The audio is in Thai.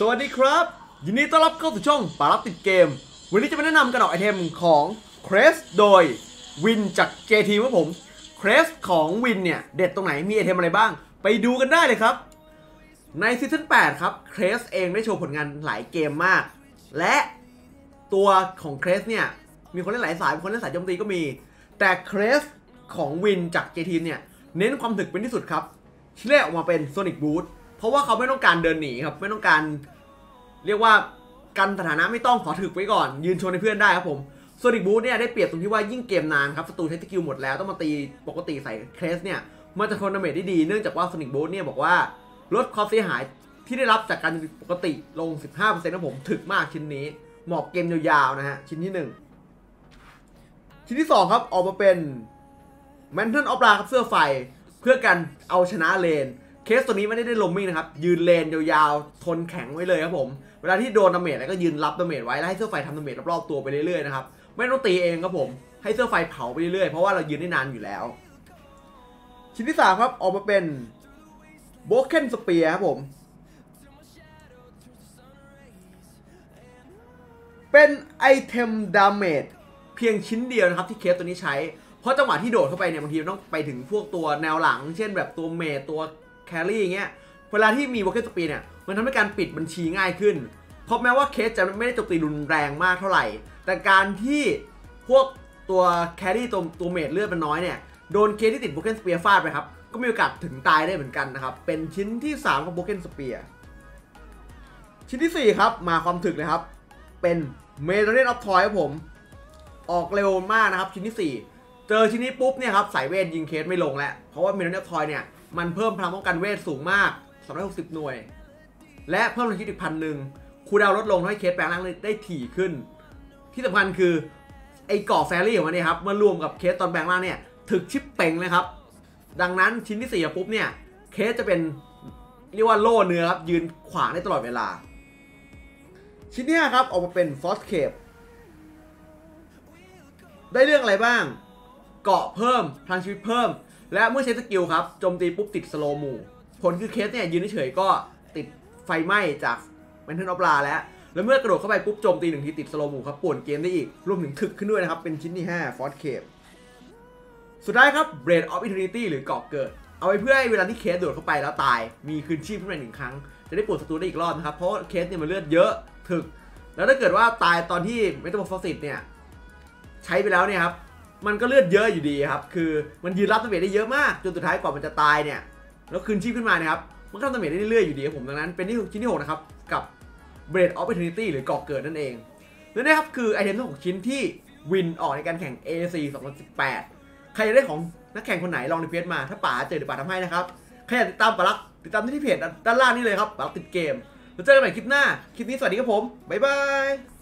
สวัสดีครับ ยินดีต้อนรับเข้าสู่ช่องปารับติดเกม วันนี้จะมาแนะนำกระดอกไอเทมของ Cresht โดย Wind จาก JT ครับผม Cresht ของ Wind เนี่ย เด็ดตรงไหนมีไอเทมอะไรบ้าง ไปดูกันได้เลยครับ ในซีซั่น8ครับ c r e s เองได้โชว์ผลงานหลายเกมมาก และตัวของ Cresht เนี่ย มีคนเล่นหลายสายมีคนเล่นสายโจมตีก็มี แต่ Cresht ของ Wind จาก JT เนี่ย เน้นความถึกเป็นที่สุดครับที่แรกออกมาเป็น Sonic Boot เพราะว่าเขาไม่ต้องการเดินหนีครับ ไม่ต้องการ เรียกว่ากันสถานะไม่ต้องขอถึกไว้ก่อน ยืนชนให้เพื่อนได้ครับผม Sonic Boot เนี่ยได้เปรียบตรงที่ว่ายิ่งเกมนานครับศัตรูใช้ skill หมดแล้วต้องมาตีปกติใส่ Cresht เนี่ยมันจะทน damage ได้ดีเนื่องจากว่า Sonic Boot เนี่ยบอกว่าลดความเสียหายที่ได้รับจากการปกติลง 15%นะผมถึกมากชิ้นนี้เหมาะเกมยาวๆนะฮะชิ้นที่หนึ่งชิ้นที่สองครับออกมาเป็นMantle of Ra ครับเสื้อไฟเพื่อกันเอาชนะ lane Cresht ตัวนี้ไม่ได้ได้ลมมิ่งนะครับ ยืนเลนยาวๆ ทนแข็งไว้เลยครับผม เวลาที่โดน damage แล้วก็ยืนรับ damage ไว้ แล้วให้เสื้อไฟทำ damage รอบๆตัวไปเรื่อยๆนะครับ ไม่ต้องตีเองครับผม ให้เสื้อไฟเผาไปเรื่อยๆ เพราะว่าเรายืนได้นานอยู่แล้ว ชิ้นที่สามครับ ออกมาเป็น Broken Spear ครับผม เป็นitem damage เพียงชิ้นเดียวนะครับที่ Cresht ตัวนี้ใช้ เพราะจังหวะที่โดดเข้าไปเนี่ยบางทีต้องไปถึงพวกตัวแนวหลัง เช่นแบบตัว mage ตัว carry อย่างเงี้ยเวลาที่มี Broken Spear เนี่ยมันทำให้การปิดบัญชีง่ายขึ้น เพราะแม้ว่า Cresht จะไม่ได้โจมตีรุนแรงมากเท่าไหร่ แต่การที่พวกตัว carry ตัวตัว mage เลือดมันน้อยเนี่ยโดน Cresht ที่ติด Broken Spear ฟาดไปครับก็มีโอกาสถึงตายได้เหมือนกันนะครับ เป็นชิ้นที่ 3 ของ Broken Spearชิ้นที่ 4 ครับ มาความถึกเลยครับ เป็น Medallion of Troy ครับผม ออกเร็วมากนะครับชิ้นที่ 4 เจอชิ้นนี้ปุ๊บเนี่ยครับสายเวทยิง Cresht ไม่ลงแล้ว เพราะว่า Medallion of Troy เนี่ย มันเพิ่มพลังป้องกันเวทสูงมาก 260 หน่วย และเพิ่มพลังชีวิตอีกพันหนึ่ง cooldown ลดลงทำให้ Cresht แปลงร่างได้ถี่ขึ้น ที่สำคัญคือ ไอ้เกราะ barrier ของมันเนี่ยครับเมื่อรวมกับ Cresht ตอนแปลงร่างเนี่ยถึกชิบเป๋งเลยครับ ดังนั้นชิ้นที่4ปุ๊บเนี่ยCresht จะเป็นเรียกว่าโล่เนื้อครับยืนขวางได้ตลอดเวลา ชิ้นนี้ครับออกมาเป็น Frost Cape ได้เรื่องอะไรบ้าง เกราะเพิ่มพลังชีวิตเพิ่ม และเมื่อใช้ skill ครับโจมตีปุ๊บติด slow move ผลคือ Cresht เนี่ยยืนเฉยก็ติดไฟไหม้จาก Mantle of Ra แล้วแล้วเมื่อกระโดดเข้าไปปุ๊บโจมตีหนึ่งทีติด slow move ครับป่วนเกมได้อีกรวมถึงถึกขึ้นด้วยนะครับ เป็นชิ้นที่ 5 Frost Capeสุดท้ายครับ Blade of Eternity หรือเกราะเกิด เอาไว้เพื่อให้เวลาที่ Cresht โดดเข้าไปแล้วตาย มีคืนชีพขึ้นมาหนึ่งครั้ง จะได้ป่วนศัตรูได้อีกรอบนะครับ เพราะ Cresht เนี่ยมันเลือดเยอะถึก แล้วถ้าเกิดว่าตายตอนที่เมตา m อร์ฟอสิตเนี่ยใช้ไปแล้วเนี่ยครับ มันก็เลือดเยอะอยู่ดีครับ คือมันยืนรับ damage ได้เยอะมาก จนสุดท้ายกว่ามันจะตายเนี่ย แล้วคืนชีพขึ้นมาเนี่ยครับ มันก็ทำ damage ได้เรื่อยๆอยู่ดีครับผม ดังนั้นเป็นที่ชิ้นที่ 6 นะครับ กับ Blade of Eternity หรือเกราะเกิดนั่นเองและนี่ครับคือ item ทั้งหกชิ้นที่ Wind ออกในการแข่ง AIC 2018 ใครได้ของนักแข่งคนไหนลอง request มา ถ้าป๋าเจอเดี๋ยวป๋าทำให้นะครับ ใครอยากติดตามป๋ารักติดตามที่เพจด้านล่างนี่เลยครับป๋ารักติดเกม แล้วเจอกันใหม่คลิปหน้า คลิปนี้สวัสดีครับผม บ๊ายบาย